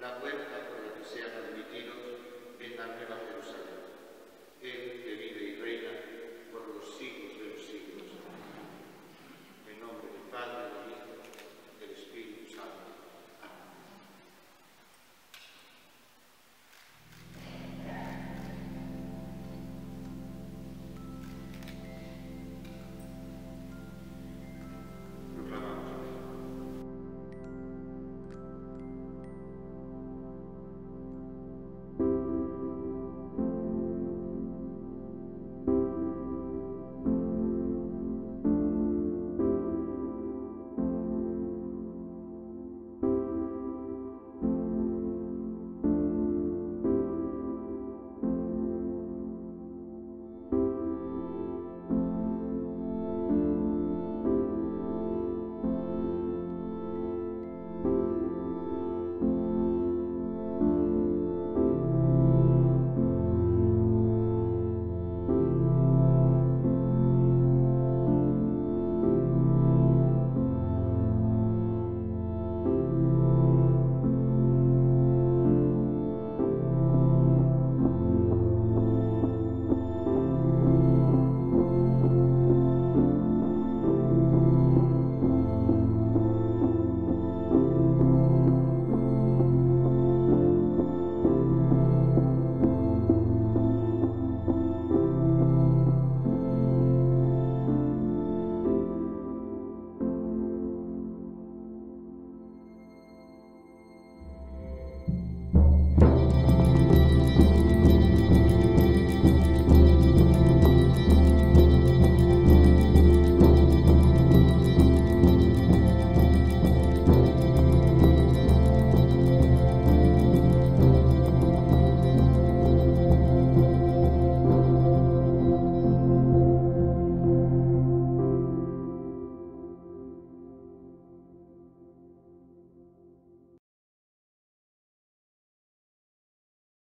la vuelta por la que sean admitidos